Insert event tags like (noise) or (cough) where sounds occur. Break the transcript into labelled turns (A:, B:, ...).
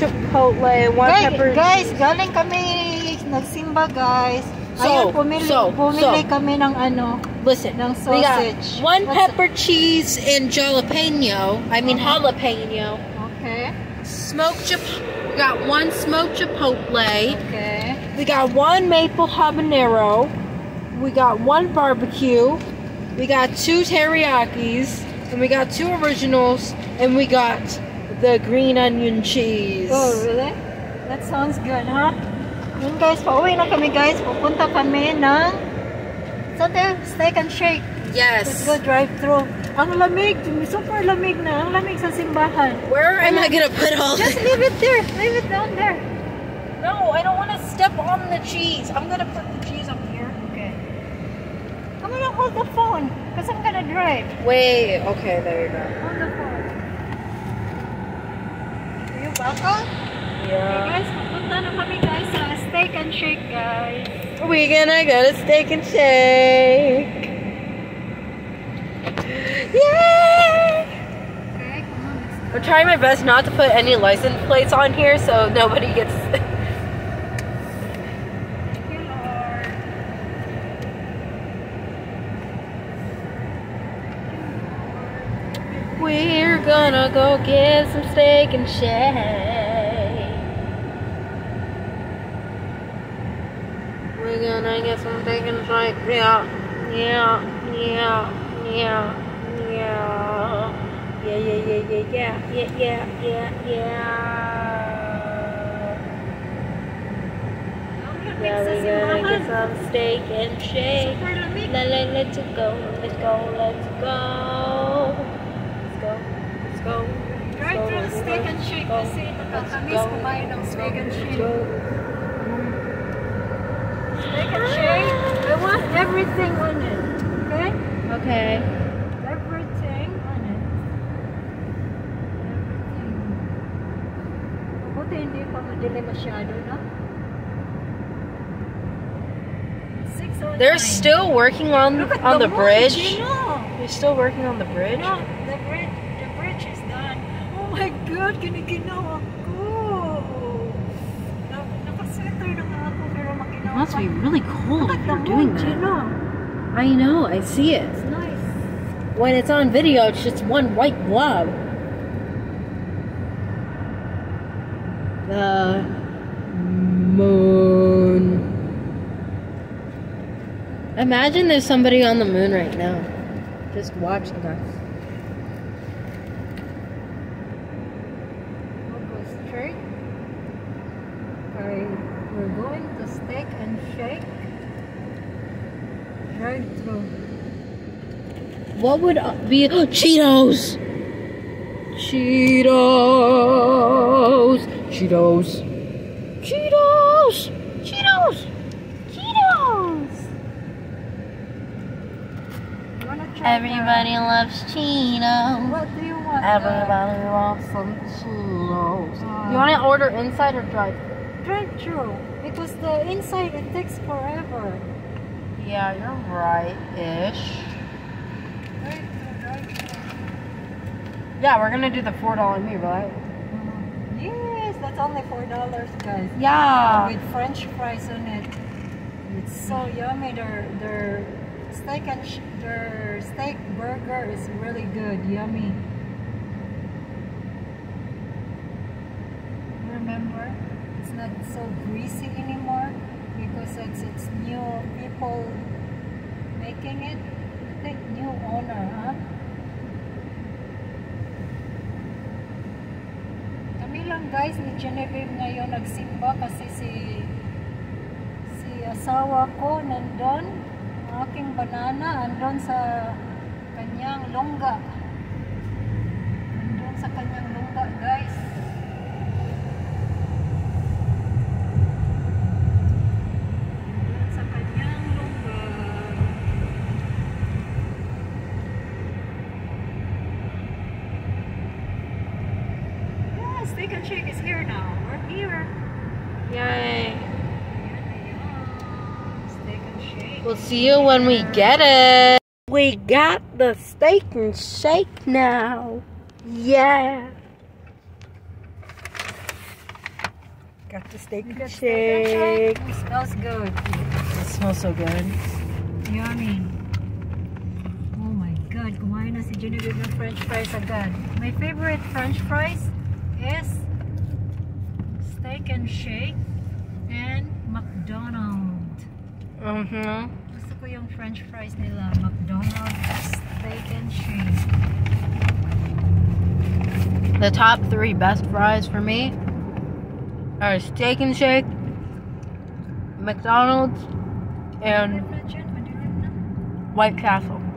A: chipotle, one
B: Guys,
A: pepper.
B: guys, galing kami nagsimba, guys.
A: So,
B: Ayun, pumili,
A: so,
B: pumili
A: so.
B: kami ng ano,
A: Listen,
B: ng
A: we got
B: sausage.
A: one
B: What's-
A: pepper cheese and jalapeno. I mean
B: Uh-huh.
A: jalapeno.
B: Okay,
A: Smoked chip. We got one smoked chipotle.
B: okay.
A: We got one maple habanero. We got one barbecue. We got two teriyakis. And we got two originals. And we got the green onion cheese.
B: Oh, really? That sounds good, huh? Yun guys, pauwi na kami guys. Pupunta kami ng saan tayo? Steak and Shake. Let's
A: Yes.
B: go drive through. Ang lamig, super lamig na. Ang lamig sa simbahan.
A: Where am I gonna put all
B: Just leave it there. Leave it down there.
A: No, I don't want to step on the cheese. I'm gonna put the cheese up here.
B: Okay. I'm gonna hold the phone because I'm gonna drive.
A: Wait. Okay, there you go.
B: Hold the phone. Are welcome? Guys, pupunta na kami guys sa Steak and Shake guys.
A: We gonna go to Steak and Shake. Yay!
B: Okay, come on.
A: I'm trying my best not to put any license plates on here so nobody gets. (laughs)
B: Thank you, Lord.
A: We're gonna go get some steak and shake. We're gonna get some steak and shake. Yeah, yeah, yeah, yeah, yeah. Yeah, yeah, yeah, yeah, yeah, yeah, yeah, yeah, yeah. Yeah,
B: sa
A: we're gonna get some steak and shake. La la let's go, let's go, let's go. Go.
B: Drive through the Steak and Shake kasi nakakamiss kumain ng Steak and Shake. Steak and Shake. I want everything on it. Okay?
A: Okay.
B: Everything on it. Everything. Mabuti hindi pa madili masyado, no? 609.
A: They're still working on on the, bridge. They're still working on the bridge.
B: No, the bridge, the bridge is done. Oh my God, kiniginaw ako. Na, nakasweater na nga ako, pero makinaw
A: must be really cold if you're doing that.
B: Gino.
A: I know, I see it.
B: It's nice.
A: When it's on video, it's just one white blob. The moon. Imagine there's somebody on the moon right now, just watching us.
B: We'll go straight. Okay, we're going to Steak and Shake. Drive through.
A: What would uh, be (gasps) Cheetos? Cheetos. Cheetos. Cheetos. Cheetos. Cheetos. Everybody loves? Cheetos.
B: What do you want?
A: Everybody wants some Cheetos.
B: Uh,
A: you want to order inside or drive?
B: Drive through because the inside it takes forever.
A: Yeah, you're right ish. Yeah, we're gonna do the four dollar meal, right?
B: Yes, that's only four dollars, guys.
A: Yeah.
B: With French fries on it. It's so yummy. Their their steak and sh- their steak burger is really good. Yummy. Remember, not so greasy anymore because it's it's new people making it. I think new owner, huh? Kami lang guys ni Genevieve ngayon nagsimba kasi si si asawa ko nandun aking banana andun sa kanyang longga andun sa kanyang longga guys Steak and Shake is here now we're here
A: Yay.
B: Steak and Shake
A: We'll see you when we get it. We got the steak and shake now. Yeah. Got the steak and
B: got steak
A: shake.
B: and shake? It smells good.
A: It smells so good.
B: Yummy. Oh my God, kumain na si Genevieve ng french fries agad. My favorite french fries is steak and shake and McDonald's.
A: Mm-hmm.
B: Gusto ko yung french fries nila. McDonald's steak and shake.
A: The top three best fries for me are Steak and Shake, McDonald's, and
B: Madilim na dyan, madilim na.
A: White Castle.